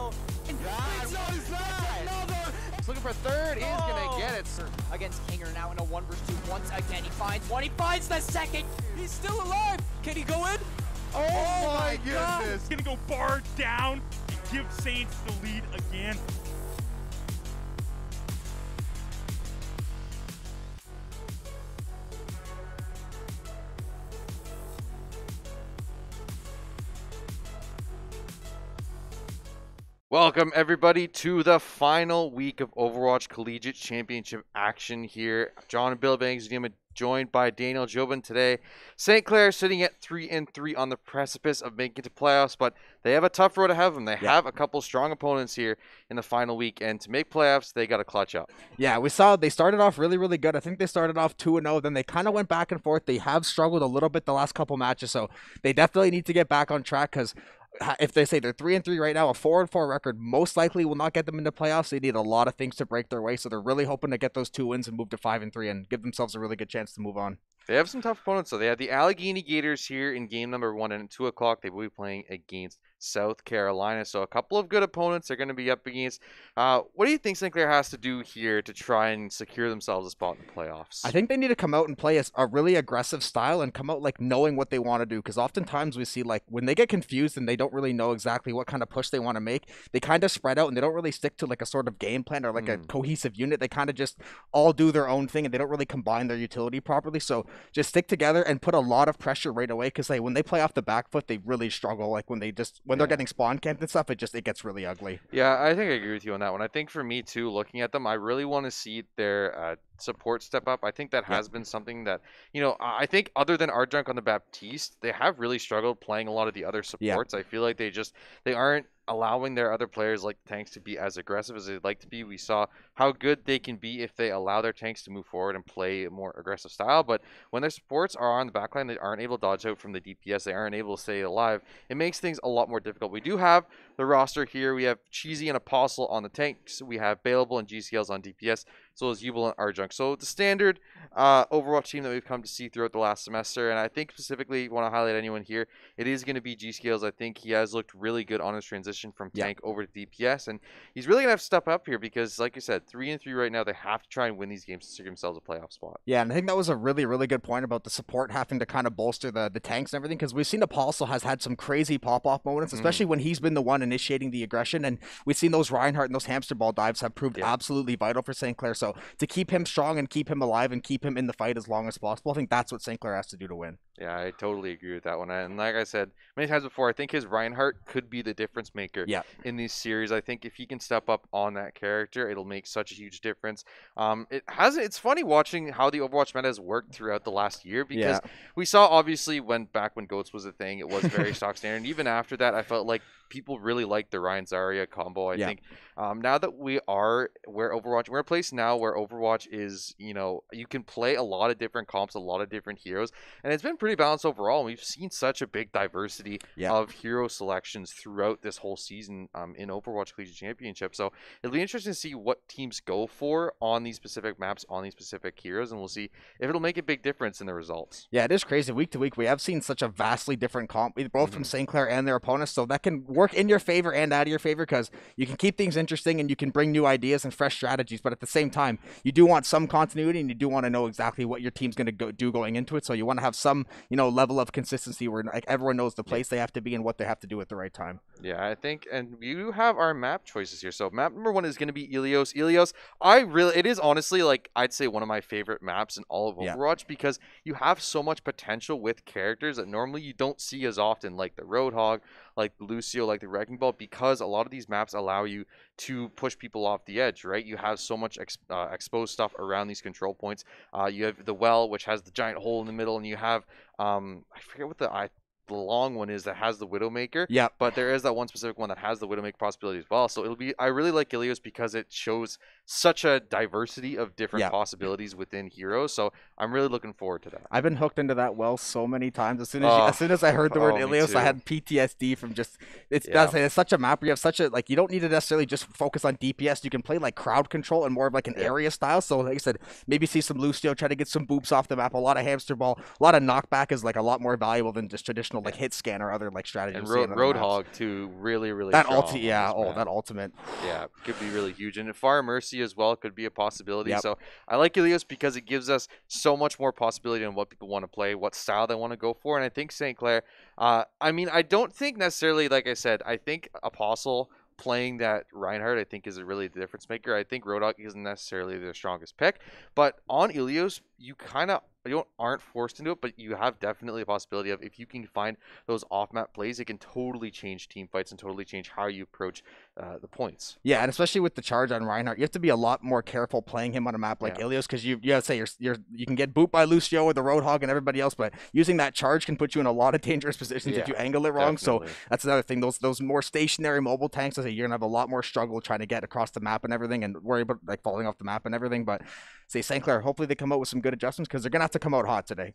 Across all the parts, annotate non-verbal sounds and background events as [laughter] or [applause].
kill. And God, what is that? Another. He's looking for a third. Is gonna Oh. get it. Sir. Against Kinger now in a one versus two. Once again, he finds one. He finds the second. He's still alive. Can he go in? Oh, oh my my God. He's gonna go bar down and give Saints the lead again. Welcome everybody to the final week of Overwatch Collegiate Championship action here. John and Bill Bangs joined by Daniel Jobin today. St. Clair sitting at three and three on the precipice of making it to playoffs, but they have a tough road ahead of them. They Yeah. have a couple strong opponents here in the final week, and to make playoffs, they got to clutch up. Yeah, we saw they started off really, really good. I think they started off 2 and 0, then they kind of went back and forth. They have struggled a little bit the last couple matches, so they definitely need to get back on track cuz if they say they're 3 and 3 right now, a 4 and 4 record most likely will not get them into playoffs. They need a lot of things to break their way, so they're really hoping to get those two wins and move to 5 and 3 and give themselves a really good chance to move on. They have some tough opponents, though. They have the Allegheny Gators here in game number one, and at 2 o'clock, they will be playing against South Carolina. So, a couple of good opponents they're going to be up against. Uh, what do you think St. Clair has to do here to try and secure themselves a spot in the playoffs? I think they need to come out and play a, a really aggressive style and come out like knowing what they want to do. Because oftentimes we see like when they get confused and they don't really know exactly what kind of push they want to make, they kind of spread out and they don't really stick to like a sort of game plan or like a Mm. cohesive unit. They kind of just all do their own thing and they don't really combine their utility properly. So just stick together and put a lot of pressure right away. Because like when they play off the back foot, they really struggle. Like when they just when they're getting spawn camped and stuff, it just it gets really ugly. Yeah, I think I agree with you on that one. I think for me too, looking at them, I really want to see their uh, support step up. I think that Yeah. has been something that you know. I think other than Arjunk on the Baptiste, they have really struggled playing a lot of the other Yeah. supports. I feel like they just they aren't allowing their other players like tanks to be as aggressive as they'd like to be. We saw how good they can be if they allow their tanks to move forward and play a more aggressive style. But when their supports are on the backline, they aren't able to dodge out from the DPS. They aren't able to stay alive. It makes things a lot more difficult. We do have the roster here. We have Cheesy and Apostle on the tanks. We have Bailable and GCLs on DPS, as well as Jubal and Arjunk. So the standard uh, Overwatch team that we've come to see throughout the last semester. And I think specifically want to highlight anyone here. It is going to be GCLs. I think he has looked really good on his transition from Yeah. tank over to DPS, and he's really gonna have to step up here because, like you said, three and three right now. They have to try and win these games to secure themselves a playoff spot. Yeah, and I think that was a really, really good point about the support having to kind of bolster the, the tanks and everything because we've seen Apostle has had some crazy pop off moments, Mm. especially when he's been the one initiating the aggression. And we've seen those Reinhardt and those hamster ball dives have proved Yeah. absolutely vital for St. Clair. So to keep him strong and keep him alive and keep him in the fight as long as possible, I think that's what St. Clair has to do to win. Yeah, I totally agree with that one. And like I said many times before, I think his Reinhardt could be the difference maker Yeah. in these series. I think if he can step up on that character, it'll make such a huge difference. Um, it has. It's funny watching how the Overwatch meta has worked throughout the last year because we saw obviously when back when Goats was a thing, it was very [laughs] stock standard. And even after that, I felt like people really like the Rein Zarya combo. I Yeah. think um, now that we are where Overwatch, we're a place now where Overwatch is, you know, you can play a lot of different comps, a lot of different heroes, and it's been pretty balanced overall. And we've seen such a big diversity Yeah. of hero selections throughout this whole season um, in Overwatch Collegiate Championship. So it'll be interesting to see what teams go for on these specific maps, on these specific heroes, and we'll see if it'll make a big difference in the results. Yeah, it is crazy. Week to week, we have seen such a vastly different comp, both from St. Clair and their opponents. So that can work in your favor and out of your favor because you can keep things interesting and you can bring new ideas and fresh strategies. But at the same time, you do want some continuity and you do want to know exactly what your team's going to go, do going into it. So you want to have some, you know, level of consistency where like everyone knows the place they have to be and what they have to do at the right time. Yeah, I think, and we do have our map choices here. So map number one is going to be Ilios. Ilios, I really, it is honestly like I'd say one of my favorite maps in all of Yeah. Overwatch because you have so much potential with characters that normally you don't see as often, like the Roadhog, like Lucio, like the Wrecking Ball, because a lot of these maps allow you to push people off the edge, right? You have so much ex- uh, exposed stuff around these control points. Uh, you have the well, which has the giant hole in the middle, and you have um, I forget what the I the long one is that has the Widowmaker. Yeah. But there is that one specific one that has the Widowmaker possibility as well. So it'll be I really like Ilios because it shows such a diversity of different Yeah. possibilities within heroes. So I'm really looking forward to that. I've been hooked into that well so many times. As soon as, you, as soon as I heard the word oh, Ilios, I had PTSD from just it's Yeah. that's it's such a map where you have such a like you don't need to necessarily just focus on DPS. You can play like crowd control and more of like an Yeah. area style. So like I said, maybe see some Lucio, try to get some boops off the map. A lot of hamster ball, a lot of knockback is like a lot more valuable than just traditional like hit scan or other like strategies. And you see Ro- in other maps. Roadhog too, really, really That ulti, yeah. Oh, that ultimate. Yeah, could be really huge. And Pharah Mercy as well could be a possibility. Yep. So I like Ilios because it gives us so much more possibility on what people want to play, what style they want to go for. And I think St. Clair, uh, I mean, I don't think necessarily, like I said, I think Apostle playing that Reinhardt, I think, is a really the difference maker. I think Roadhog isn't necessarily their strongest pick. But on Ilios, you kind of you don't aren't forced into it, but you have definitely a possibility of if you can find those off map plays, it can totally change team fights and totally change how you approach uh, the points. Yeah, and especially with the charge on Reinhardt, you have to be a lot more careful playing him on a map like Yeah. Ilios because you you gotta say you're, you're you can get booped by Lucio or the Roadhog and everybody else, but using that charge can put you in a lot of [laughs] dangerous positions if you angle it wrong. So that's another thing. Those those more stationary mobile tanks, I say you're gonna have a lot more struggle trying to get across the map and everything, and worry about like falling off the map and everything. But say St. Clair, hopefully they come out with some good adjustments because they're gonna have to come out hot today.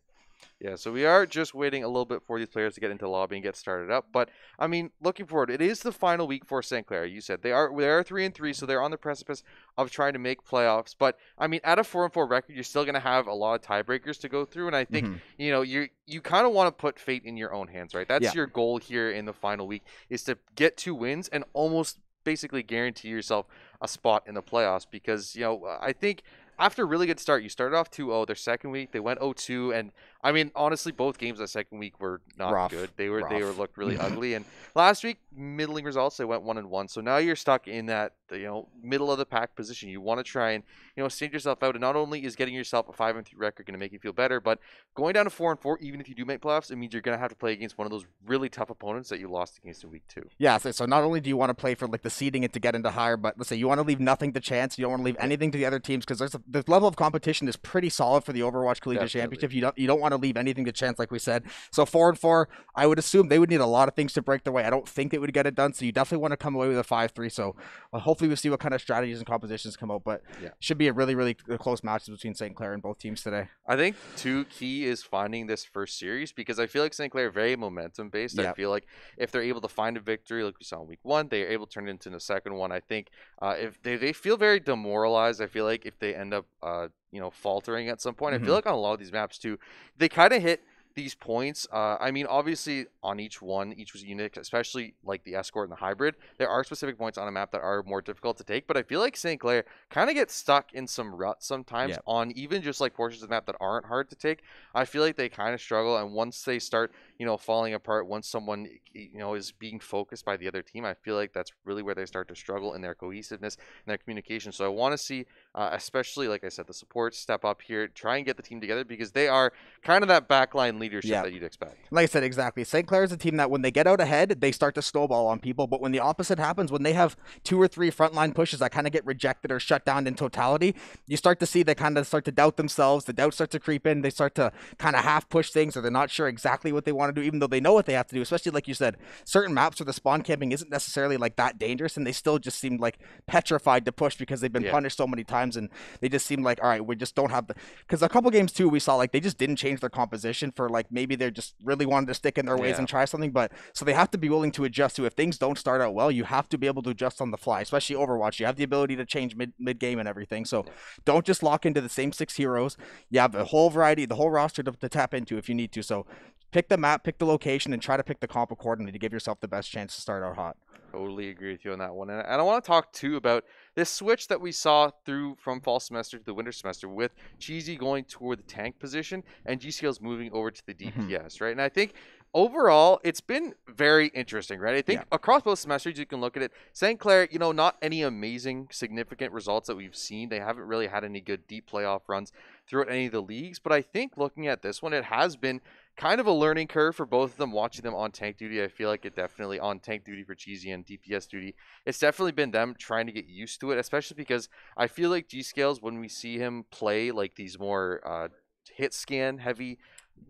Yeah, so we are just waiting a little bit for these players to get into lobby and get started up. But I mean, looking forward, it is the final week for St. Clair. You said they are they are three and three, so they're on the precipice of trying to make playoffs. But I mean, at a four and four record, you're still gonna have a lot of tiebreakers to go through, and I think Mhm. you know you you kind of want to put fate in your own hands, right? That's Yeah. your goal here in the final week is to get two wins and almost basically guarantee yourself a spot in the playoffs because you know I think after a really good start, you started off 2-0. Their second week, they went 0-2, and I mean, honestly, both games that second week were not Rough, good. They were they were looked really [laughs] ugly. And last week, middling results. They went one and one. So now you're stuck in that you know middle of the pack position. You want to try and you know stand yourself out. And not only is getting yourself a five and three record going to make you feel better, but going down to four and four, even if you do make playoffs, it means you're going to have to play against one of those really tough opponents that you lost against in week two. Yeah, so, so not only do you want to play for like the seeding and to get into higher, but let's say you want to leave nothing to chance. You don't want to leave anything to the other teams because there's a, the level of competition is pretty solid for the Overwatch Collegiate. Championship. You don't you don't want to leave anything to chance, like we said. So four and four, I would assume they would need a lot of things to break their way. I don't think they would get it done. So you definitely want to come away with a five three. So uh, hopefully we'll see what kind of strategies and compositions come out. But Yeah. should be a really really close match between St. Clair and both teams today. I think two key is finding this first series because I feel like St. Clair very momentum based. I feel like if they're able to find a victory, like we saw in week one, they are able to turn it into the second one. I think uh, if they, they feel very demoralized, I feel like if they end up uh, you know faltering at some point, I Mhm. feel like on a lot of these maps too, they kind of hit these points. Uh, I mean, obviously on each one, each was unique, especially like the escort and the hybrid. There are specific points on a map that are more difficult to take, but I feel like St. Clair kind of gets stuck in some ruts sometimes Yep. on even just like portions of the map that aren't hard to take. I feel like they kind of struggle, and once they start, you know, falling apart, once someone, you know, is being focused by the other team, I feel like that's really where they start to struggle in their cohesiveness and their communication. So I want to see, uh, especially like I said, the support step up here, try and get the team together because they are kind of that backline leadership Yeah. that you'd expect. Like I said, exactly. St. Clair is a team that when they get out ahead, they start to snowball on people. But when the opposite happens, when they have two or three frontline pushes that kind of get rejected or shut down in totality, you start to see they kind of start to doubt themselves. The doubt starts to creep in. They start to kind of half push things or they're not sure exactly what they want to do, even though they know what they have to do. Especially like you said, certain maps where the spawn camping isn't necessarily like that dangerous and they still just seem like petrified to push because they've been Yeah. punished so many times and they just seemed like, all right, we just don't have the. Because a couple games too, we saw like they just didn't change their composition for like maybe they're just really wanted to stick in their ways Yeah. and try something. But so they have to be willing to adjust to if things don't start out well, you have to be able to adjust on the fly, especially Overwatch. You have the ability to change mid mid game and everything. So don't just lock into the same six heroes. You have a whole variety, the whole roster to, to tap into if you need to. So pick the map, pick the location, and try to pick the comp accordingly to give yourself the best chance to start out hot. Totally agree with you on that one. And, and I want to talk too about this switch that we saw through from fall semester to the winter semester with Cheesy going toward the tank position and G Skills moving over to the Mhm. DPS, right? And I think overall it's been very interesting, right? I think Yeah. across both semesters you can look at it. St. Clair, you know, not any amazing significant results that we've seen. They haven't really had any good deep playoff runs throughout any of the leagues, but I think looking at this one, it has been kind of a learning curve for both of them watching them on tank duty. I feel like it definitely on tank duty for cheesy and dps duty it's definitely been them trying to get used to it especially because i feel like g scales when we see him play like these more uh, hit scan heavy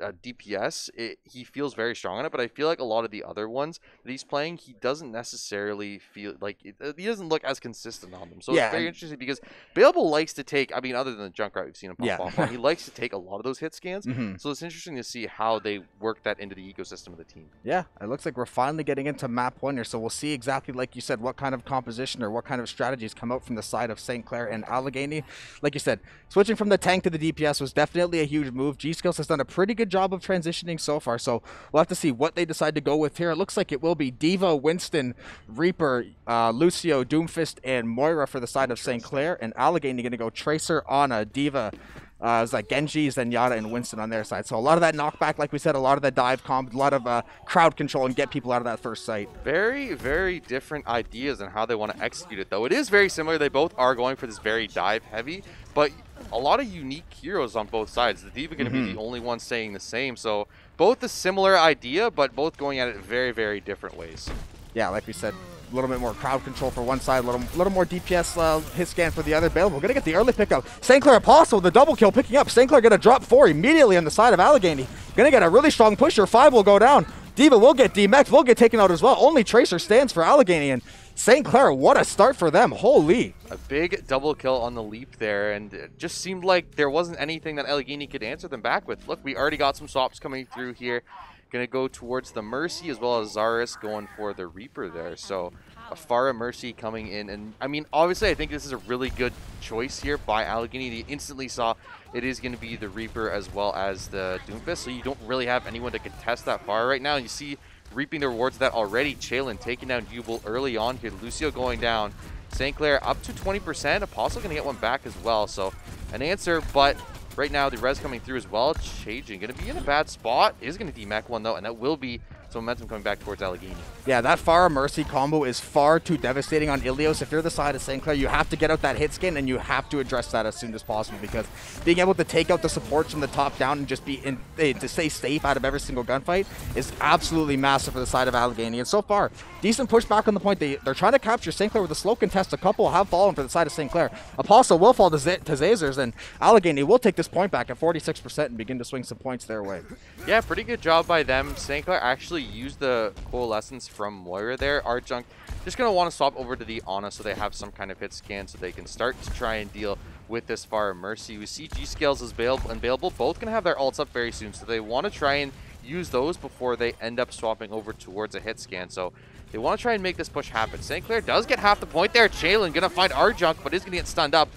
uh, DPS, it, he feels very strong on it. But I feel like a lot of the other ones that he's playing, he doesn't necessarily feel like it, uh, he doesn't look as consistent on them. So Yeah, it's very and- interesting because Balebal likes to take. I mean, other than the Junkrat we've seen him pop Yeah. off on, he likes to take a lot of those hit scans. Mhm. So it's interesting to see how they work that into the ecosystem of the team. Yeah, it looks like we're finally getting into map one here, so we'll see exactly, like you said, what kind of composition or what kind of strategies come out from the side of St. Clair and Allegheny. Like you said, switching from the tank to the DPS was definitely a huge move. G Skills has done a pretty good job of transitioning so far. So we'll have to see what they decide to go with here. It looks like it will be D.Va, Winston, Reaper, uh, Lucio, Doomfist, and Moira for the side of St. Clair, and Allegheny going to go Tracer, Ana, D.Va. Uh, it's like Genji's, then and Winston on their side. So a lot of that knockback, like we said, a lot of that dive comp, a lot of uh, crowd control, and get people out of that first sight. Very, very different ideas on how they want to execute it, though. It is very similar. They both are going for this very dive heavy, but a lot of unique heroes on both sides. The D.Va going to be the only one saying the same. So both a similar idea, but both going at it very, very different ways. Yeah, like we said, a little bit more crowd control for one side, a little, little more DPS uh, hit scan for the other. Bale, we're going to get the early pickup. St. Clair Apostle, the double kill picking up. St. Clair going to drop four immediately on the side of Allegheny. Going to get a really strong pusher. Five will go down. D.Va will get DMX, will get taken out as well. Only Tracer stands for Allegheny. And St. Clair, what a start for them. Holy. A big double kill on the leap there, and it just seemed like there wasn't anything that Allegheny could answer them back with. Look, we already got some swaps coming through here. Gonna go towards the Mercy as well as Zaris going for the Reaper there. So a Pharah Mercy coming in. And I mean, obviously, I think this is a really good choice here by Allegheny. They instantly saw it is going to be the Reaper as well as the Doomfist. So you don't really have anyone to contest that Pharah right now. You see reaping the rewards of that already. Chalen taking down Jubal early on here. Lucio going down. St. Clair up to 20%. Apostle going to get one back as well. So an answer, but right now the res coming through as well. Changing. Going to be in a bad spot. Is going to DMAC one though, and that will be some momentum coming back towards Allegheny. Yeah, that Pharah Mercy combo is far too devastating on Ilios. If you're the side of St. Clair, you have to get out that hit scan and you have to address that as soon as possible because being able to take out the supports from the top down and just be in eh, to stay safe out of every single gunfight is absolutely massive for the side of Allegheny. And so far, decent pushback on the point. They, they're trying to capture St. Clair with a slow contest. A couple have fallen for the side of St. Clair. Apostle will fall to, Z- to Zazers and Allegheny will take this point back at 46% and begin to swing some points their way. Yeah, pretty good job by them. St. Clair actually used the coalescence from Moira there. Arjunk just going to want to swap over to the Ana so they have some kind of hit scan so they can start to try and deal with this Pharah Mercy. We see G-Scales is available and available. Both going to have their ults up very soon, so they want to try and use those before they end up swapping over towards a hit scan. So they want to try and make this push happen. St. Clair does get half the point there. Chalen going to find Arjunk, but is going to get stunned up.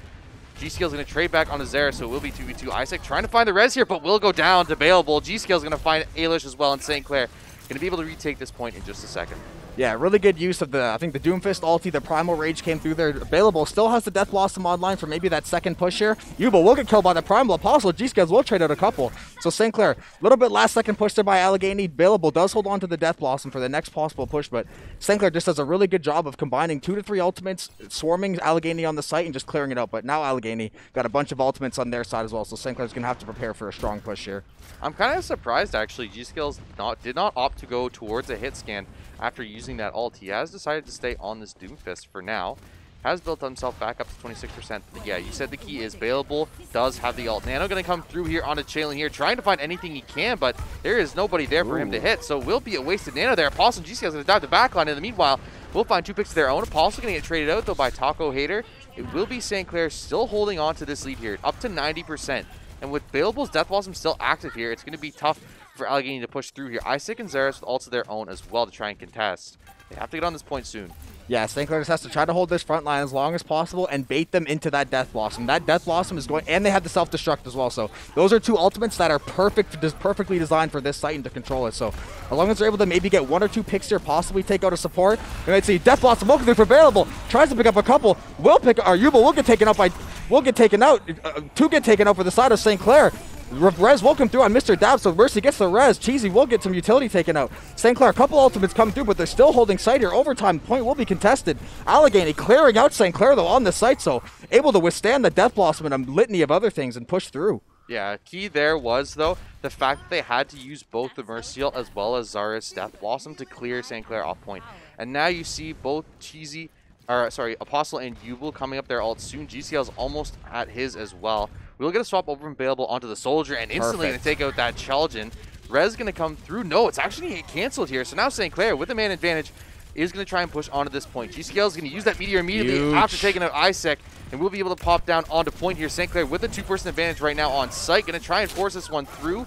G-Skill's going to trade back on Azera, so it will be 2v2. Isaac trying to find the res here, but will go down to Bailable. G-Skill's going to find Ailish as well, and St. Clair going to be able to retake this point in just a second. Yeah, really good use of the, I think the Doomfist ulti, the Primal Rage came through there. Available, still has the Death Blossom online for maybe that second push here. Yuba will get killed by the Primal Apostle. G-Scales will trade out a couple. So St. Clair, a little bit last second push there by Allegheny. Available does hold on to the Death Blossom for the next possible push, but St. Clair just does a really good job of combining two to three ultimates, swarming Allegheny on the site and just clearing it out. But now Allegheny got a bunch of ultimates on their side as well, so St. Clair's going to have to prepare for a strong push here. I'm kind of surprised actually. G-Skills not did not opt to go towards a hit scan after using that ult. He has decided to stay on this Doomfist for now. Has built himself back up to 26%. Yeah, you said the key is available. Does have the ult. Nano going to come through here on a Chalen here, trying to find anything he can, but there is nobody there for Ooh. him to hit. So will be a wasted Nano there. Apostle and G-Skills going to dive the backline. In the meanwhile, we'll find two picks of their own. Apostle going to get traded out though by Taco Hater. It will be St. Clair still holding on to this lead here, up to 90%. And with Bailable's Death Blossom still active here, it's going to be tough for Allegheny to push through here. Isaac and Zaris with ults of their own as well to try and contest. They have to get on this point soon. Yeah, St. Clair just has to try to hold this front line as long as possible and bait them into that Death Blossom. That Death Blossom is going, and they have the self-destruct as well. So those are two ultimates that are perfect, perfectly designed for this site and to control it. So as long as they're able to maybe get one or two picks here, possibly take out a support, you might see Death Blossom will for available. Tries to pick up a couple, will pick, or Yuba will get taken out by, will get taken out. Uh, two get taken out for the side of St. Clair. Res will come through on Mr. Dab, so Mercy gets the res. Cheesy will get some utility taken out. St. Clair, a couple ultimates come through, but they're still holding site here. Overtime point will be contested. Allegheny clearing out St. Clair, though, on the site, so able to withstand the Death Blossom and a litany of other things and push through. Yeah, key there was, though, the fact that they had to use both the Mercial as well as Zara's Death Blossom to clear St. Clair off point. And now you see both Cheesy, or sorry, Apostle and Yubel coming up their ult soon. GCL is almost at his as well. We'll get a swap over from Available onto the Soldier and instantly going to take out that Chalgen. Res going to come through. No, it's actually going to get canceled here. So now St. Clair, with the man advantage, is going to try and push onto this point. GCL is going to use that Meteor immediately Huge. after taking out Isaac, and we'll be able to pop down onto point here. St. Clair with a two-person advantage right now on site. Going to try and force this one through.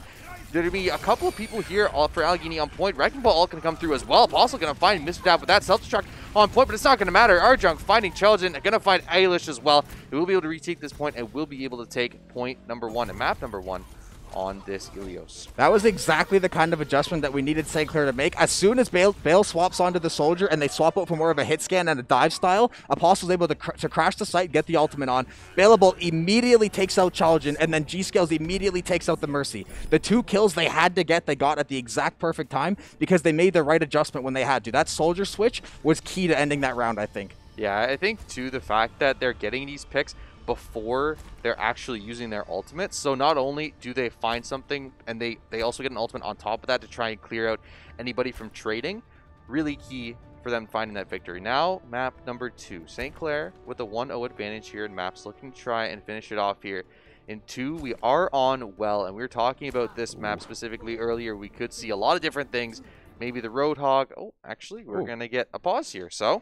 There'll be a couple of people here for Allegheny on point. Wrecking Ball all going to come through as well. Also going to find Mr. Dab with that self-destruct on point, but it's not going to matter. Arjunk finding Children, going to find Ailish as well. We will be able to retake this point and we'll be able to take point number one and map number one. On this Ilios. That was exactly the kind of adjustment that we needed St. Clair to make. As soon as Bale, Bale swaps onto the soldier and they swap out for more of a hit scan and a dive style, Apostle's able to, cr- to crash the site, get the ultimate on. Baleable immediately takes out Chalgen, and then G Scales immediately takes out the Mercy. The two kills they had to get, they got at the exact perfect time because they made the right adjustment when they had to. That soldier switch was key to ending that round, I think. Yeah, I think too the fact that they're getting these picks before they're actually using their ultimates. So not only do they find something and they they also get an ultimate on top of that to try and clear out anybody from trading. Really key for them finding that victory. Now, map number two. St. Clair with a 1-0 advantage here in maps looking to try and finish it off here. In two, we are on well, and we were talking about this map specifically earlier. We could see a lot of different things. Maybe the Roadhog. Oh, actually, we're going to get a pause here. So,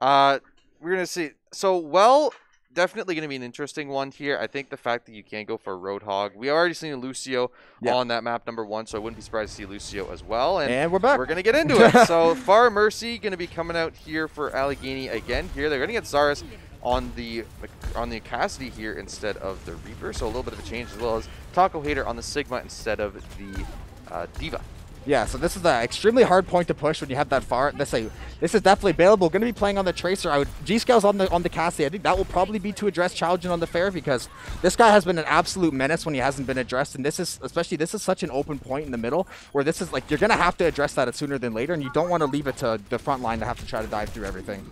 uh, we're going to see. So, well, definitely going to be an interesting one here. I think the fact that you can't go for Roadhog. We already seen Lucio Yeah. on that map number one, so I wouldn't be surprised to see Lucio as well. And, And we're back. we're going to get into it. [laughs] so, Pharah Mercy going to be coming out here for Allegheny again. Here, they're going to get Zaris on the on the Cassidy here instead of the Reaper, so a little bit of a change as well as Taco Hater on the Sigma instead of the uh, D.Va. Yeah, so this is an extremely hard point to push when you have that Pharah. This this is definitely available. Going to be playing on the Tracer. I would G scales on the on the Cassie. I think that will probably be to address Chalgen on the Pharah because this guy has been an absolute menace when he hasn't been addressed. And this is especially this is such an open point in the middle where this is like you're going to have to address that sooner than later, and you don't want to leave it to the front line to have to try to dive through everything.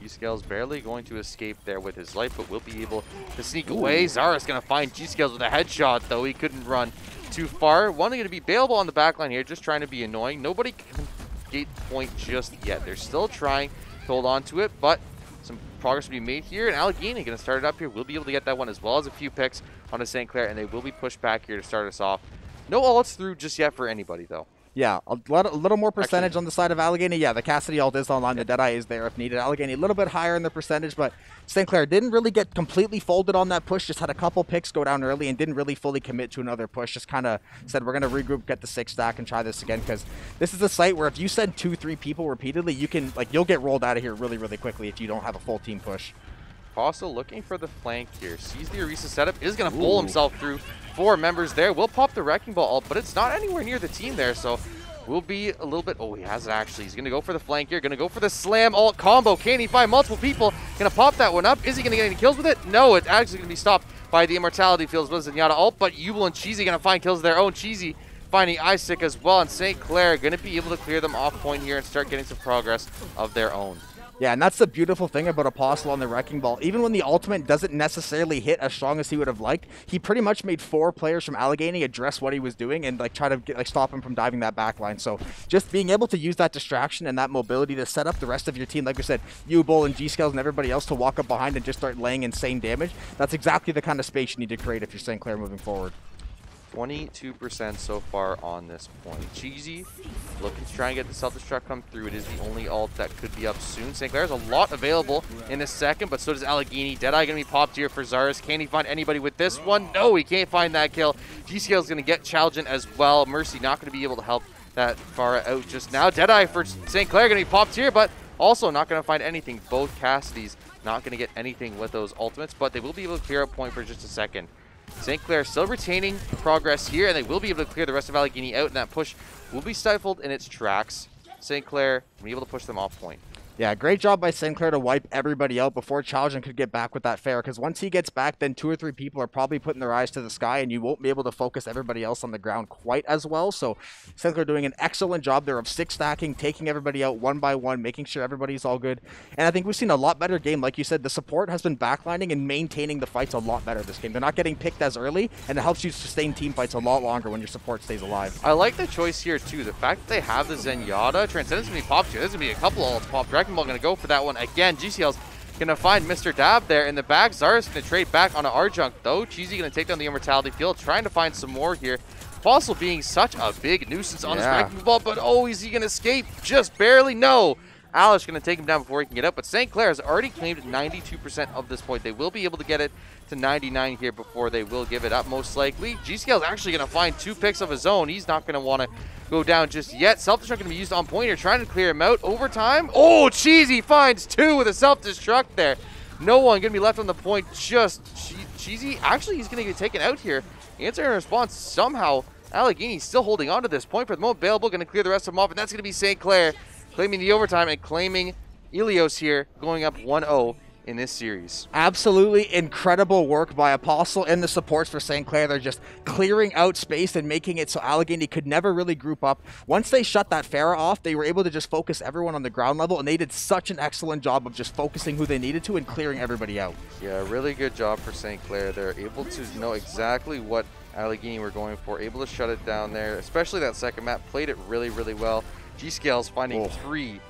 G-Scales barely going to escape there with his life, but will be able to sneak away. Zara's going to find G-Scales with a headshot, though. He couldn't run too far. One going to be bailable on the back line here, just trying to be annoying. Nobody can gate point just yet. They're still trying to hold on to it, but some progress will be made here. And Allegheny going to start it up here. We'll be able to get that one as well as a few picks on a St. Clair, and they will be pushed back here to start us off. No ults through just yet for anybody, though. Yeah, a, lot, a little more percentage on the side of Allegheny. Yeah, the Cassidy ult is online. The Deadeye is there if needed. Allegheny a little bit higher in the percentage, but St. Clair didn't really get completely folded on that push. Just had a couple picks go down early and didn't really fully commit to another push. Just kind of said, we're going to regroup, get the six stack, and try this again because this is a site where if you send two, three people repeatedly, you can, like, you'll get rolled out of here really, really quickly if you don't have a full team push. Apostle looking for the flank here. Sees the Orisa setup. Is going to pull himself through four members there. Will pop the Wrecking Ball ult, but it's not anywhere near the team there. So will be a little bit. Oh, he has it actually. He's going to go for the flank here. Going to go for the slam ult combo. Can he find multiple people? Going to pop that one up. Is he going to get any kills with it? No, it's actually going to be stopped by the Immortality Fields with Zenyatta ult. But Yubel and Cheesy going to find kills of their own. Cheesy finding Isaac as well. And St. Clair going to be able to clear them off point here and start getting some progress of their own. Yeah, and that's the beautiful thing about Apostle on the Wrecking Ball. Even when the ultimate doesn't necessarily hit as strong as he would have liked, he pretty much made four players from Allegheny address what he was doing and like try to get, like stop him from diving that back line. So just being able to use that distraction and that mobility to set up the rest of your team, like we said, you, Bull, and G Scales and everybody else to walk up behind and just start laying insane damage. That's exactly the kind of space you need to create if you're St. Clair moving forward. 22% so Pharah on this point. Cheesy looking to try and get the self-destruct come through. It is the only ult that could be up soon. St. Clair's a lot available in a second, but so does Allegheny. Deadeye going to be popped here for Zaris. Can he find anybody with this one? No, he can't find that kill. G-Scale's going to get Chalgen as well. Mercy not going to be able to help that far out just now. Deadeye for St. Clair going to be popped here, but also not going to find anything. Both Cassidys not going to get anything with those ultimates, but they will be able to clear up point for just a second. St. Clair still retaining progress here, and they will be able to clear the rest of Allegheny out, and that push will be stifled in its tracks. St. Clair will be able to push them off point. Yeah, great job by St. Clair to wipe everybody out before Chalgen could get back with that Pharah. Because once he gets back, then two or three people are probably putting their eyes to the sky, and you won't be able to focus everybody else on the ground quite as well. So St. Clair doing an excellent job there of six stacking, taking everybody out one by one, making sure everybody's all good. And I think we've seen a lot better game. Like you said, the support has been backlining and maintaining the fights a lot better this game. They're not getting picked as early, and it helps you sustain team fights a lot longer when your support stays alive. I like the choice here, too. The fact that they have the Zenyatta, Transcendence going to be popped here. There's going to be a couple of popped. Dragon Ball going to go for that one again. GCL's going to find Mr. Dab there in the back. Zara's going to trade back on an R-Junk, though. Cheesy going to take down the Immortality Field, trying to find some more here. Apostle being such a big nuisance on Yeah. this wrecking ball, but oh, is he going to escape? Just barely. No. Alice going to take him down before he can get up, but St. Clair has already claimed 92% of this point. They will be able to get it to 99 here before they will give it up, most likely. G-Scale's actually going to find two picks of his own. He's not going to want to go down just yet. Self-destruct going to be used on point here, trying to clear him out. Overtime. Oh, Cheesy finds two with a self-destruct there. No one going to be left on the point. Just che- Cheesy. Actually, he's going to get taken out here. Answer in response, somehow Allegheny still holding on to this point for the moment. Bailable going to clear the rest of them off, and that's going to be St. Clair claiming the overtime and claiming Ilios here, going up 1-0 in this series. Absolutely incredible work by Apostle and the supports for St. Clair. They're just clearing out space and making it so Allegheny could never really group up. Once they shut that Pharah off, they were able to just focus everyone on the ground level, and they did such an excellent job of just focusing who they needed to and clearing everybody out. Yeah, really good job for St. Clair. They're able to know exactly what Allegheny were going for, able to shut it down there, especially that second map. Played it really, really well. G-Scales finding Oh. three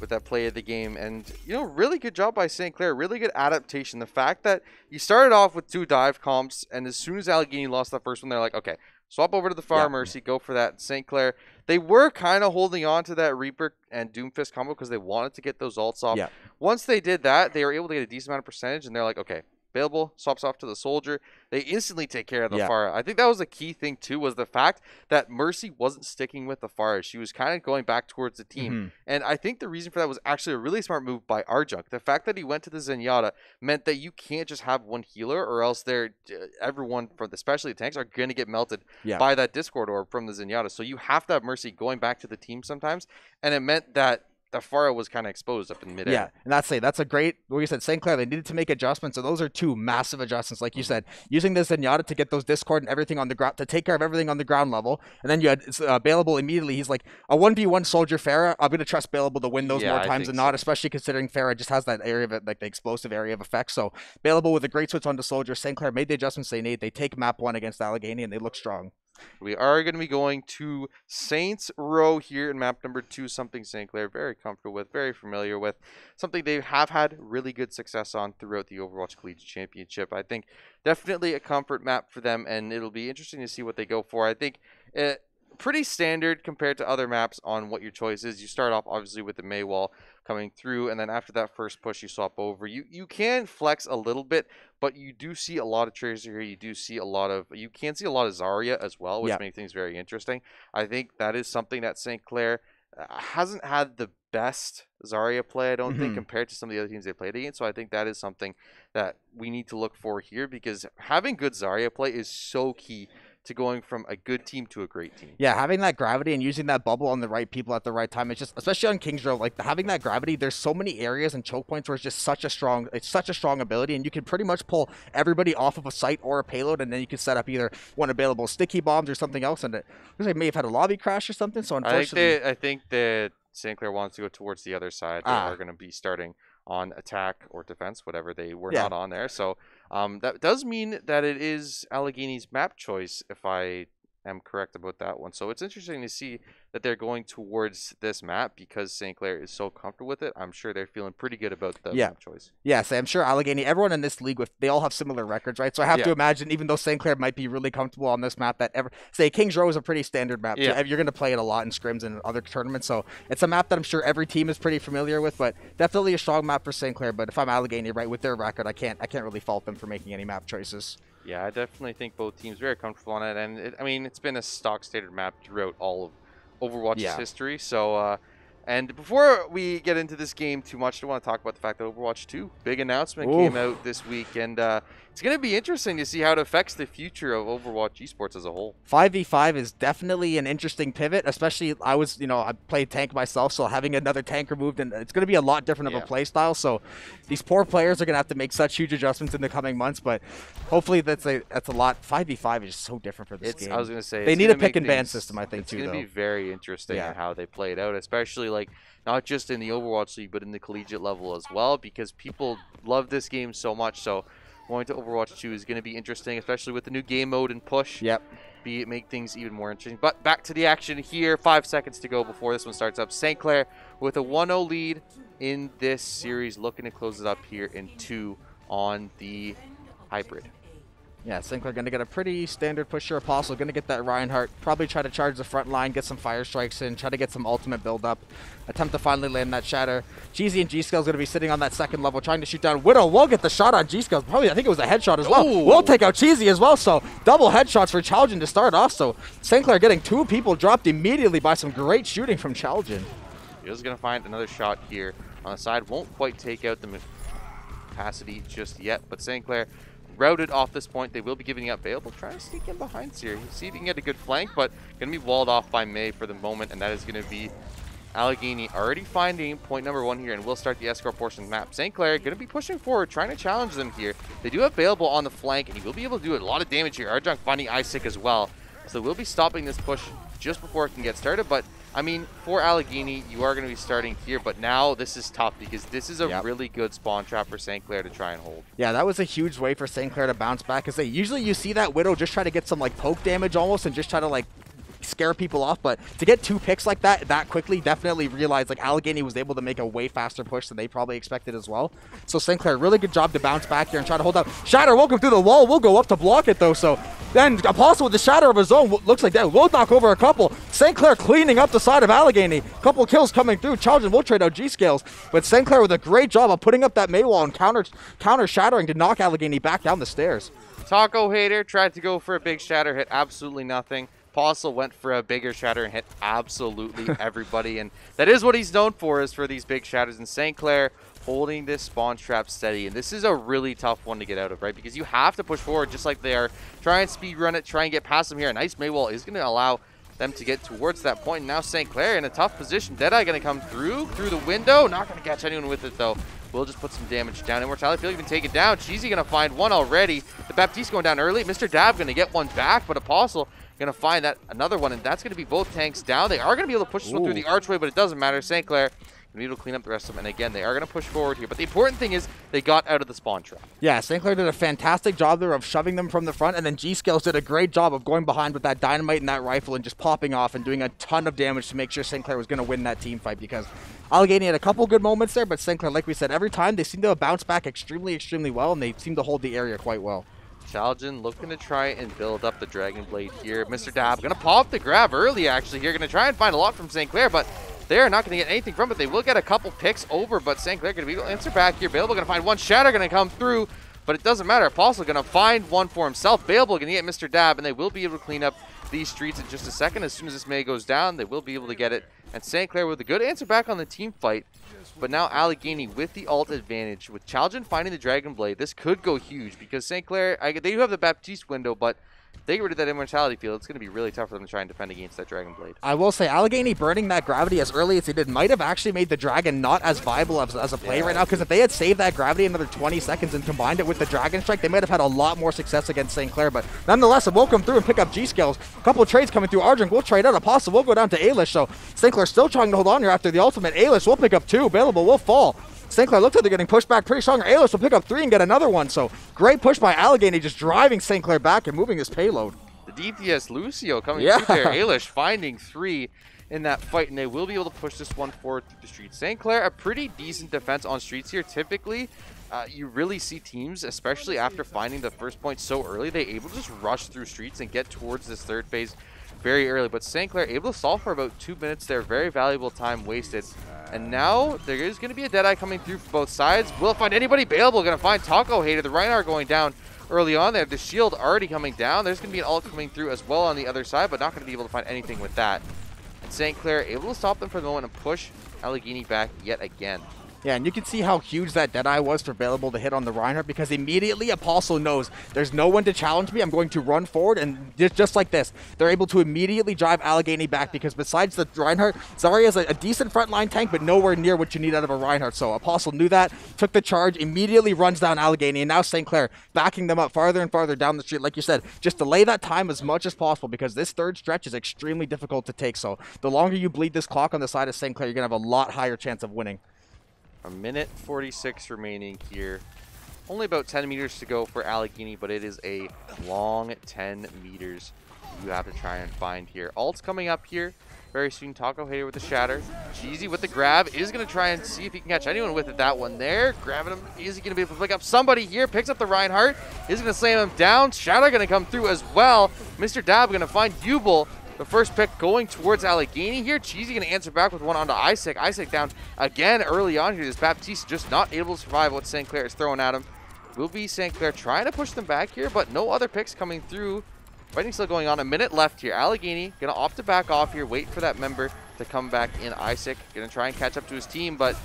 with that play of the game. And, you know, really good job by St. Clair. Really good adaptation. The fact that you started off with two dive comps, and as soon as Allegheny lost that first one, they're like, okay, swap over to the Pharah Yeah. Mercy, go for that. St. Clair, they were kind of holding on to that Reaper and Doomfist combo because they wanted to get those ults off. Yeah. Once they did that, they were able to get a decent amount of percentage, and they're like, okay, available, swaps off to the soldier. They instantly take care of the Yeah. Pharah. I think that was the key thing too, was the fact that Mercy wasn't sticking with the Pharah. She was kind of going back towards the team. Mhm. And I think the reason for that was actually a really smart move by Arjunk. The fact that he went to the Zenyatta meant that you can't just have one healer, or else they're everyone from the especially the tanks are going to get melted Yeah. by that Discord or from the Zenyatta. So you have to have Mercy going back to the team sometimes, and it meant that the Pharah was kind of exposed up in mid. Yeah, and that's it. That's a great. Like you said, St. Clair, they needed to make adjustments, so those are two massive adjustments. Like you said, using the Zenyatta to get those Discord and everything on the ground, to take care of everything on the ground level, and then you had uh, Bailable immediately. He's like a one v one soldier Pharah. I'm gonna trust Bailable to win those Yeah, more times than not, especially considering Pharah just has that area of it, like the explosive area of effect. So Bailable with a great switch onto soldier. St. Clair made the adjustments they need. They take map one against Allegheny, and they look strong. We are going to be going to Kings Row here in map number two, something St. Clair very comfortable with, very familiar with, something they have had really good success on throughout the Overwatch Collegiate Championship. I think definitely a comfort map for them, and it'll be interesting to see what they go for. I think uh, pretty standard compared to other maps on what your choice is. You start off obviously with the Mei wall coming through, and then after that first push, you swap over. You you can flex a little bit, but you do see a lot of Tracer here. You do see a lot of you can see a lot of Zarya as well, which Yeah. makes things very interesting. I think that is something that St. Clair uh, hasn't had the best Zarya play, I don't think, Mhm. compared to some of the other teams they played against. So I think that is something that we need to look for here because having good Zarya play is so key to going from a good team to a great team. Yeah, having that gravity and using that bubble on the right people at the right time. It's just, especially on Kings Row, like having that gravity. There's so many areas and choke points where it's just such a strong, it's such a strong ability, and you can pretty much pull everybody off of a site or a payload, and then you can set up either one available sticky bombs or something else. And it, looks like may have had a lobby crash or something. So I think unfortunately, they, I think that St. Clair wants to go towards the other side. They Ah. are going to be starting on attack or defense, whatever they were Yeah. not on there. So um, that does mean that it is Allegheny's map choice, if I am correct about that one. So it's interesting to see that they're going towards this map because St. Clair is so comfortable with it. I'm sure they're feeling pretty good about the Yeah. map choice. Yes, I'm sure Allegheny, everyone in this league, with they all have similar records, right? So I have to imagine, even though St. Clair might be really comfortable on this map, that ever say Kings Row is a pretty standard map. Yeah. You're going to play it a lot in scrims and other tournaments, so it's a map that I'm sure every team is pretty familiar with. But definitely a strong map for St. Clair. But if I'm Allegheny, right, with their record, I can't I can't really fault them for making any map choices. Yeah, I definitely think both teams very comfortable on it, and it, I mean it's been a stock standard map throughout all of Overwatch's Yeah. history. So, uh, and before we get into this game too much, I want to talk about the fact that Overwatch 2 big announcement came out this week, and uh, it's going to be interesting to see how it affects the future of Overwatch esports as a whole. 5v5 is definitely an interesting pivot, especially I was, you know, I played tank myself, so having another tank removed, and it's going to be a lot different of Yeah. a play style. So these poor players are going to have to make such huge adjustments in the coming months, but hopefully that's a that's a lot. 5v5 is so different for this It's, game. I was going to say They need a pick and ban system, I think, it's too, going to be very interesting Yeah. how they play it out, especially like not just in the Overwatch League, but in the collegiate level as well, because people love this game so much. So going to Overwatch 2 is going to be interesting, especially with the new game mode and push. Yep. Be make things even more interesting. But back to the action here. Five seconds to go before this one starts up. St. Clair with a 1-0 lead in this series, looking to close it up here in two on the hybrid. Yeah, St. Clair going to get a pretty standard pusher apostle. Going to get that Reinhardt. Probably try to charge the front line, get some fire strikes in, try to get some ultimate build up. Attempt to finally land that shatter. Cheesy and G Scales going to be sitting on that second level, trying to shoot down. Widow will get the shot on G Scales. Probably, I think it was a headshot as well. Ooh. We'll take out Cheesy as well. So double headshots for Chalgen to start off. So St. Clair getting two people dropped immediately by some great shooting from Chalgen. He going to find another shot here on the side. Won't quite take out the capacity just yet, but St. Clair routed off this point. They will be giving up Babel, trying to sneak in behind here. See if he can get a good flank, but going to be walled off by Mei for the moment, and that is going to be Allegheny already finding point number one here, and we'll start the escort portion of the map. St. Clair going to be pushing forward, trying to challenge them here. They do have Babel on the flank, and he will be able to do a lot of damage here. Arjunk finding Isaac as well. So we'll be stopping this push just before it can get started, but I mean, for Allegheny, you are going to be starting here, but now this is tough because this is a Yep. really good spawn trap for St. Clair to try and hold. Yeah, that was a huge way for St. Clair to bounce back. Because they usually you see that Widow just try to get some like poke damage almost and just try to like scare people off. But to get two picks like that that quickly, definitely realized like Allegheny was able to make a way faster push than they probably expected as well. So St. Clair, really good job to bounce back here and try to hold out. Shatter, welcome through the wall. We'll go up to block it though. So then Apostle with the shatter of his own looks like that will knock over a couple. St. Clair cleaning up the side of Allegheny. Couple kills coming through. Challenging will trade out G scales, but St. Clair with a great job of putting up that Mei wall and counter counter shattering to knock Allegheny back down the stairs. Taco Hater tried to go for a big shatter, hit absolutely nothing. Apostle went for a bigger shatter and hit absolutely [laughs] everybody, and that is what he's known for is for these big shatters. And St. Clair holding this spawn trap steady, and this is a really tough one to get out of, right? Because you have to push forward just like they are. Try and speed run it, try and get past them here. Nice Mei wall is going to allow them to get towards that point. Now St. Clair in a tough position. Deadeye going to come through, through the window. Not going to catch anyone with it, though. We'll just put some damage down. Immortality Field even taken down. Cheesy going to find one already. The Baptiste going down early. Mr. Dab going to get one back, but Apostle going to find that another one, and that's going to be both tanks down. They are going to be able to push this one through the archway, but it doesn't matter. St. Clair going to be able to clean up the rest of them. And again, they are going to push forward here. But the important thing is they got out of the spawn trap. Yeah, St. Clair did a fantastic job there of shoving them from the front, and then G Scales did a great job of going behind with that dynamite and that rifle and just popping off and doing a ton of damage to make sure St. Clair was going to win that team fight because Allegheny had a couple good moments there, but St. Clair, like we said, every time they seem to have bounced back extremely, extremely well, and they seem to hold the area quite well. Chalgen looking to try and build up the Dragon Blade here. Mr. Dab gonna pop the grab early actually here. Gonna try and find a lot from St. Clair, but they're not gonna get anything from it. They will get a couple picks over, but St. Clair gonna be able to answer back here. Baleable gonna find one shatter gonna come through, but it doesn't matter. Apostle gonna find one for himself. Baleable gonna get Mr. Dab, and they will be able to clean up these streets in just a second. As soon as this Mei goes down, they will be able to get it. And St. Clair with a good answer back on the team fight. But now Allegheny with the alt advantage, with Chalgen finding the Dragon Blade, this could go huge because St. Clair, I, they do have the Baptiste window, but they get rid of that Immortality field, it's going to be really tough for them to try and defend against that Dragon Blade. I will say, Allegheny burning that gravity as early as he did might have actually made the Dragon not as viable as, as a play right now. Because if they had saved that gravity another 20 seconds and combined it with the Dragon Strike, they might have had a lot more success against St. Clair. But nonetheless, it will come through and pick up G skills. A couple of trades coming through. Arjunk will trade out. Apostle will go down to Alish. So St. Clair still trying to hold on here after the ultimate. Alish will pick up two. Available will fall. St. Clair looks like they're getting pushed back pretty strong. Alish will pick up three and get another one. So great push by Allegheny, just driving St. Clair back and moving his payload. The DPS Lucio coming Yeah. through there. Alish finding three in that fight, and they will be able to push this one forward through the streets. St. Clair, a pretty decent defense on streets here. Typically, uh, you really see teams, especially after finding the first point so early, they able to just rush through streets and get towards this third phase very early. But St. Clair able to solve for about two minutes there. Very valuable time wasted. And uh, now there is going to be a Deadeye coming through for both sides. Will it find anybody available? Going to find Taco Hater. The Reinhardt going down early on there. The shield already coming down. There's going to be an ult coming through as well on the other side, but not going to be able to find anything with that. And St. Clair able to stop them for the moment and push Allegheny back yet again. Yeah, and you can see how huge that Deadeye was for available to hit on the Reinhardt because immediately Apostle knows there's no one to challenge me. I'm going to run forward, and just, like this, they're able to immediately drive Allegheny back because besides the Reinhardt, Zarya is a, a decent frontline tank, but nowhere near what you need out of a Reinhardt. So Apostle knew that, took the charge, immediately runs down Allegheny, and now St. Clair backing them up farther and farther down the street. Like you said, just delay that time as much as possible because this third stretch is extremely difficult to take. So the longer you bleed this clock on the side of St. Clair, you're going to have a lot higher chance of winning. A minute 46 remaining here. Only about 10 meters to go for Allegheny, but it is a long 10 meters you have to try and find here. Alt's coming up here very soon. Taco Hater with the shatter. Cheesy with the grab. Is going to try and see if he can catch anyone with it. That one there. Grabbing him. Is he going to be able to pick up somebody here? Picks up the Reinhardt. Is going to slam him down. Shatter going to come through as well. Mr. Dab going to find Jubal. The first pick going towards Allegheny here. Cheesy going to answer back with one onto Isaac. Isaac down again early on here. This Baptiste just not able to survive what St. Clair is throwing at him. Will be St. Clair trying to push them back here, but no other picks coming through. Fighting still going on. A minute left here. Allegheny going to opt to back off here. Wait for that member to come back in. Isaac going to try and catch up to his team, but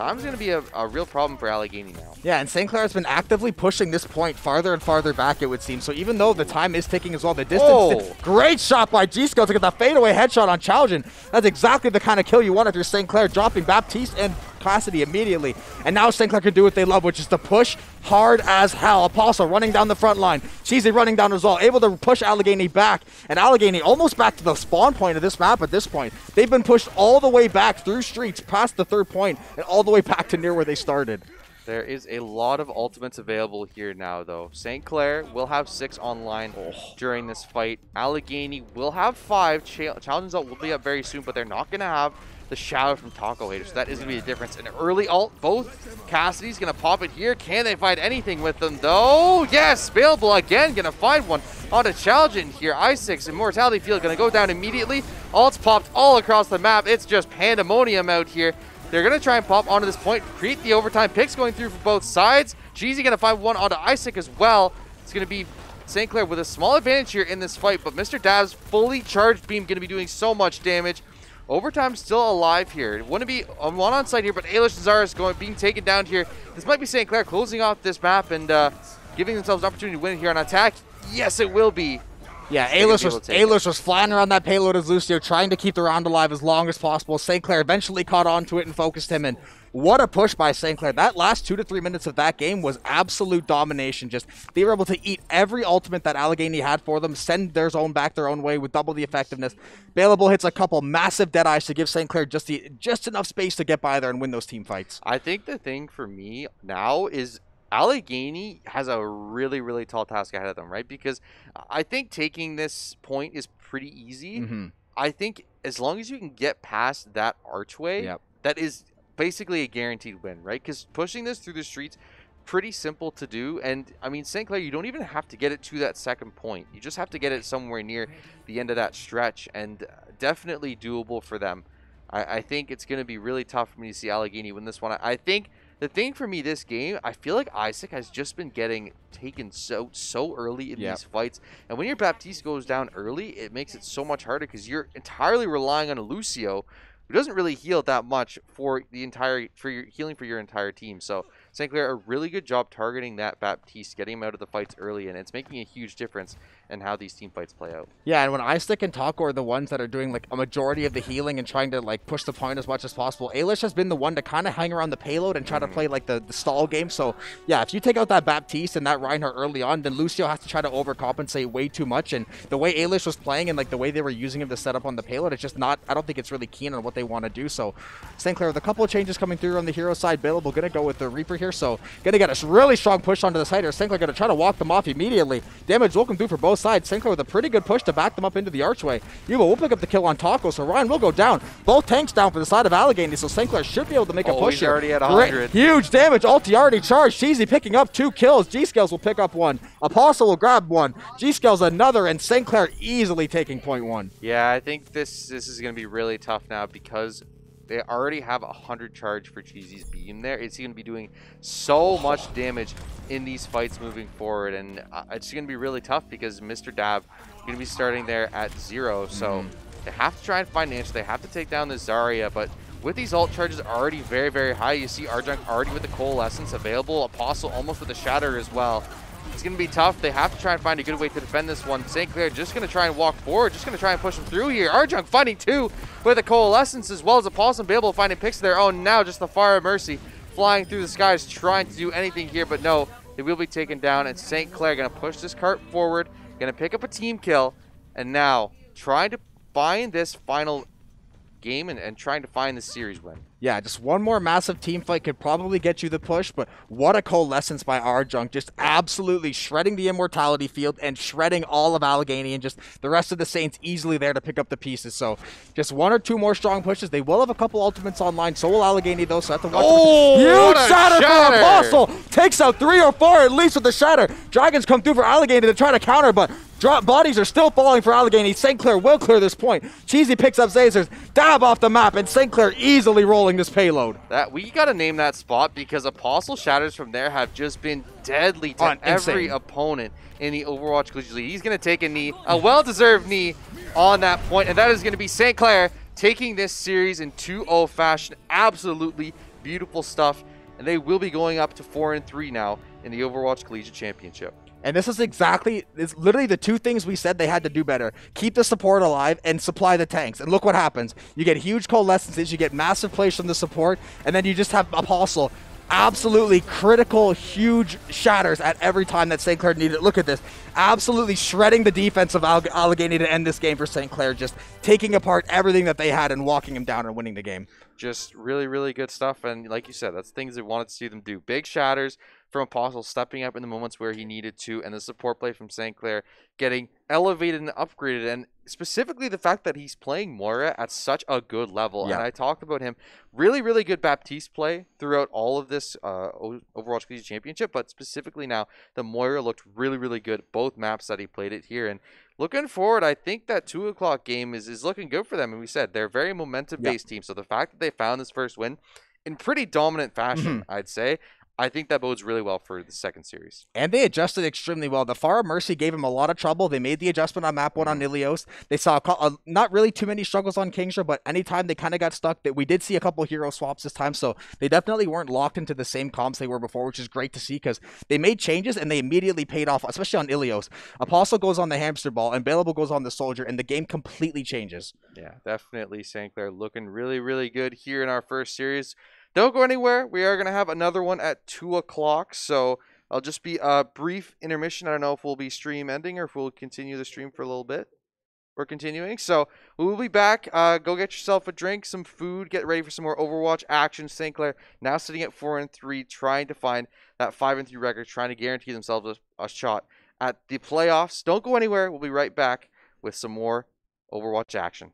time's going to be a, a real problem for Allegheny now. Yeah, and St. Clair has been actively pushing this point farther and farther back, it would seem. So even though the time is ticking as well, the distance. Oh. Great shot by G Skill to get the fadeaway headshot on Chalgen. That's exactly the kind of kill you want if you're St. Clair, dropping Baptiste and Cassidy immediately. And now St. Clair can do what they love, which is to push hard as hell. Apostle running down the front line. Cheesy running down as well, able to push Allegheny back. And Allegheny almost back to the spawn point of this map at this point. They've been pushed all the way back through streets, past the third point, and all the way back to near where they started. There is a lot of ultimates available here now, though. St. Clair will have six online during this fight. Allegheny will have five. Ch- Challenges will be up very soon, but they're not going to have the shadow from Taco Hater, so that is going to be the difference. An early alt, both Cassidy's going to pop it here. Can they find anything with them, though? Yes, Bailable again, going to find one onto Chalgen here. i6, Immortality Field going to go down immediately. Alts popped all across the map. It's just pandemonium out here. They're going to try and pop onto this point, create the overtime picks going through for both sides. Cheesy going to find one onto Isaac as well. It's going to be St. Clair with a small advantage here in this fight, but Mr. Dav's fully charged beam going to be doing so much damage. Overtime still alive here. Wouldn't be on one on site here, but Alish and Zarya is going being taken down here. This might be St. Clair closing off this map and uh, giving themselves an opportunity to win here on attack. Yes, it will be. Yeah, They're gonna Alish be able was, to take it. Alish was flying around that payload as Lucio, trying to keep the round alive as long as possible. St. Clair eventually caught on to it and focused him in. What a push by St. Clair. That last two to three minutes of that game was absolute domination. Just they were able to eat every ultimate that Allegheny had for them, send their own back their own way with double the effectiveness. Bailable hits a couple massive dead eyes to give St. Clair just the just enough space to get by there and win those team fights. I think the thing for me now is Allegheny has a really, really tall task ahead of them, right? Because I think taking this point is pretty easy. Mm-hmm. I think as long as you can get past that archway, Yep. that is basically a guaranteed win, right? Because pushing this through the streets, pretty simple to do. And I mean, St. Clair, you don't even have to get it to that second point. You just have to get it somewhere near the end of that stretch, and uh, definitely doable for them. I, I think it's going to be really tough for me to see Allegheny win this one. I, I think the thing for me this game, I feel like Isaac has just been getting taken so so early in Yep. these fights, and when your Baptiste goes down early, it makes it so much harder because you're entirely relying on a Lucio, who doesn't really heal that much for the entire for your healing for your entire team. So St. Clair a really good job targeting that Baptiste, getting him out of the fights early, and it's making a huge difference in how these team fights play out. Yeah, and when Isaac and Taco are the ones that are doing like a majority of the healing and trying to like push the point as much as possible, Alish has been the one to kind of hang around the payload and try to mm-hmm. play like the, the stall game. So yeah, if you take out that Baptiste and that Reinhardt early on, then Lucio has to try to overcompensate way too much. And the way Alish was playing and like the way they were using him to set up on the payload, it's just not. I don't think it's really keen on what they want to do. So St. Clair with a couple of changes coming through on the hero side, Billable gonna go with the Reaper here. So gonna get a really strong push onto the side here. St. Clair gonna try to walk them off immediately. Damage will come through for both sides. St. Clair with a pretty good push to back them up into the archway. Yuba will pick up the kill on Taco, so Rein will go down. Both tanks down for the side of Allegheny, so St. Clair should be able to make a Oh, push he's here. already at Great- 100. Huge damage. Ulti already charged. Cheesy picking up two kills. G-Scales will pick up one. Apostle will grab one. G-Scales another, and St. Clair easily taking point one. Yeah, I think this this is going to be really tough now because they already have a hundred charge for Cheesy's beam there. It's going to be doing so much damage in these fights moving forward, and uh, it's going to be really tough because Mr. Dab going to be starting there at zero. So they have to try and find an answer. They have to take down the Zarya, but with these ult charges already very very high, you see Arjunk already with the Coalescence available, Apostle almost with the Shatter as well. It's going to be tough. They have to try and find a good way to defend this one. St. Clair just going to try and walk forward, just going to try and push them through here. Arjunk finding two with a Coalescence as well as Apostle be able to finding picks of their own. Now just the Pharah Mercy flying through the skies trying to do anything here, but no, they will be taken down. And St. Clair going to push this cart forward, going to pick up a team kill, and now trying to find this final game and, and trying to find the series win. Yeah, just one more massive team fight could probably get you the push, but what a coalescence by Arjunk. Just absolutely shredding the immortality field and shredding all of Allegheny and just the rest of the Saints easily there to pick up the pieces. So just one or two more strong pushes. They will have a couple ultimates online. So will Allegheny though, so have to watch. Oh, Huge shatter, shatter! for Apostle. Takes out three or four at least with the shatter. Dragons come through for Allegheny to try to counter, but Drop bodies are still falling for Allegheny. St. Clair will clear this point. Cheesy picks up Zazers, dab off the map, and St. Clair easily rolling this payload. That we gotta name that spot because Apostle Shatters from there have just been deadly to On- every insane. opponent in the Overwatch Collegiate League. He's gonna take a knee, a well-deserved knee on that point, and that is gonna be St. Clair taking this series in 2-0 fashion. Absolutely beautiful stuff, and they will be going up to four and three now in the Overwatch Collegiate Championship. And this is exactly, it's literally the two things we said they had to do better. Keep the support alive and supply the tanks. And look what happens. You get huge coalescences, you get massive plays from the support, and then you just have Apostle absolutely critical, huge shatters at every time that St. Clair needed. Look at this. Absolutely shredding the defense of All- Allegheny to end this game for St. Clair, just taking apart everything that they had and walking them down and winning the game. just really, really good stuff. And like you said, that's things they wanted to see them do. Big shatters from Apostle, stepping up in the moments where he needed to, and the support play from St. Clair getting elevated and upgraded. And specifically the fact that he's playing Moira at such a good level. Yeah. And I talked about him. Really, really good Baptiste play throughout all of this uh, Overwatch Collegiate Championship, but specifically now, the Moira looked really, really good both maps that he played it here. And looking forward, I think that two o'clock game is, is looking good for them. And we said they're a very momentum based team. So the fact that they found this first win in pretty dominant fashion, I'd say, I think that bodes really well for the second series. And they adjusted extremely well. The Pharah Mercy gave him a lot of trouble. They made the adjustment on map one on Ilios. They saw a, cou- uh, not really too many struggles on Kings Row, but anytime they kind of got stuck, that we did see a couple hero swaps this time. So they definitely weren't locked into the same comps they were before, which is great to see because they made changes and they immediately paid off, especially on Ilios. Apostle goes on the hamster ball and Bailable goes on the soldier, and the game completely changes. Yeah, definitely St. Clair looking really, really good here in our first series. Don't go anywhere. We are going to have another one at 2 o'clock. So I'll just be a brief intermission. I don't know if we'll be stream ending or if we'll continue the stream for a little bit. We're continuing. So we will be back. Uh, go get yourself a drink, some food, get ready for some more Overwatch action. St. Clair now sitting at 4 and 3, trying to find that 5 and 3 record, trying to guarantee themselves a, a shot at the playoffs. Don't go anywhere. We'll be right back with some more Overwatch action.